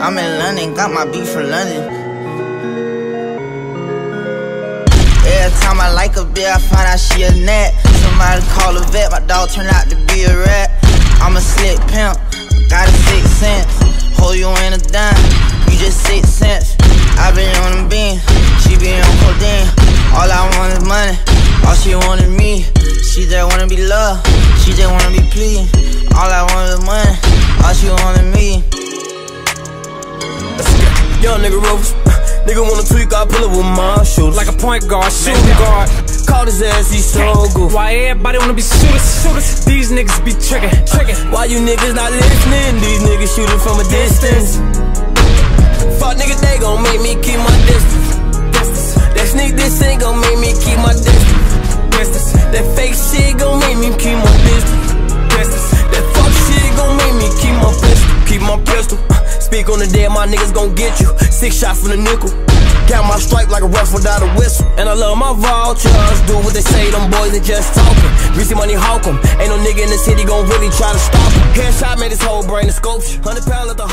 I'm in London, got my beef from London. Every time I like a bitch, I find out she a net. Somebody call a vet, my dog turned out to be a rat. I'm a slick pimp, got a six cents. Hold you in a dime, you just six cents. I been on the beam, she be on codeine. All I want is money, all she want is me. She just wanna be loved, she just wanna be pleased. All I want is money, Young nigga rovers. Uh, nigga wanna tweak, I pull up with my shooters. Like a point guard, shooting guard. Call his ass, he's so good. Why everybody wanna be shooters? Shooters. These niggas be tricking, uh, tricking. Why you niggas not listening? These niggas shooting from a distance. Fuck nigga, they gon' make me keep my distance. distance. That sneak this ain't gon' make me keep my distance. distance. That fake shit gon' make me keep my distance. distance. That fuck shit gon' make me keep my pistol. Keep my pistol. Uh, Speak on the dead, my niggas gon' get you. Six shots from the nickel. Count my strike like a ref without a whistle. And I love my vultures. Do what they say, them boys they just talking. Greasy money hawk 'em. Ain't no nigga in the city gon' really try to stop 'em. Headshot made his whole brain a sculpture. Hundred pound let the.